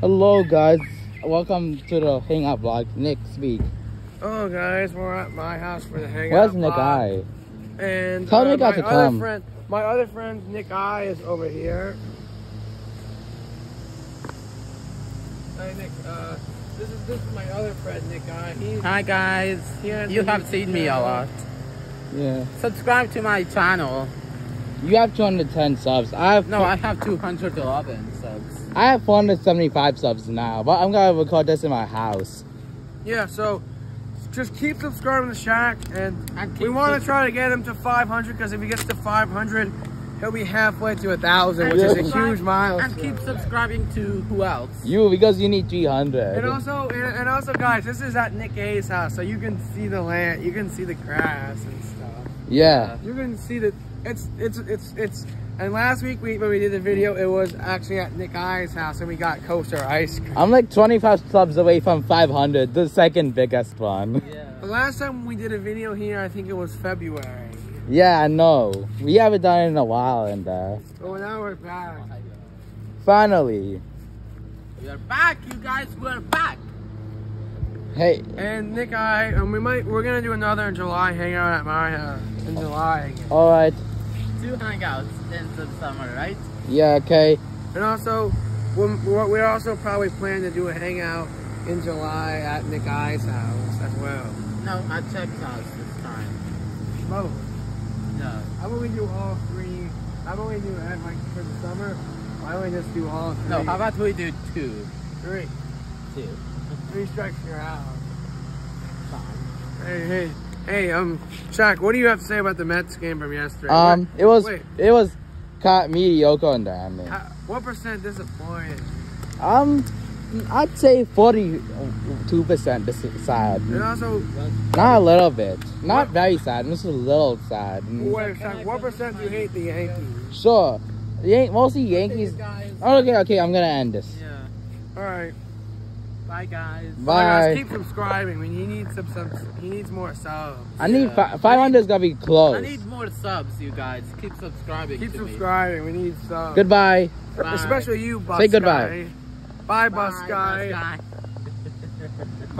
Hello guys, welcome to the hangout vlog. Nick speak. Oh guys, we're at my house for the hangout. Where's Nick vlog. Eye? And Tell uh, Nick my Eye to other come. friend, my other friend Nick I is over here. Hey Nick, uh, this is this is my other friend Nick I. He's Hi guys, He you have YouTube seen me a lot. Yeah. Subscribe to my channel. You have 210 subs. I have No, I have 211 subs. I have 475 subs now, but I'm gonna record this in my house. yeah. So just keep subscribing to Shaq, and, And we want to try to get him to 500 because if he gets to 500, he'll be halfway to a thousand, which is a huge milestone. And keep subscribing to who else? You because you need 300. And also, and, and also, guys, this is at Nick A's house, so you can see the land, you can see the grass and stuff. yeah. You can see that it's it's it's it's. And last week we when we did the video, it was actually at Nick I's house, and we got kosher ice cream. I'm like 25 subs away from 500, the second biggest one. Yeah. The last time we did a video here, I think it was February. Yeah, I know. We haven't done it in a while in there. Uh, oh, now we're back. Finally. We are back, you guys. We're back. Hey, And Nick I, and we might we're gonna do another in July hangout at my house in July again. alright. Two hangouts in the summer, right? Yeah, okay. And also, we're, we're we're also probably planning to do a hangout in July at Nick I's house as well. No, at Chuck's house this time. Both. No. How about we do all three? How about we do it like for the summer? Why don't we just do all three? No, how about we do two? three? Two. Three strikes your house. Fine. Hey, hey, hey, um, Shaq, what do you have to say about the Mets game from yesterday? Um, What- it was Wait, it was kind of mediocre in the ending. how- what percent disappointed? Um, I'd say 42 percent sad. And also, Not a little bit. Not very sad. Just a little sad. Wait, Shaq, what percent do you hate the Yankees? Sure. Yan- mostly Yankees. Oh, okay, okay. I'm gonna end this. Yeah. All right. Bye, guys. Bye, oh, guys. Keep subscribing. He needs some, some he needs more subs. I need Yeah. fi- 500 is gonna be close. I need more subs, you guys. Keep subscribing Keep to me. subscribing. We need subs. Goodbye. Bye. Especially you, Bus Say goodbye. Guy. Bye, Bus Bye, Guy. Bus Guy.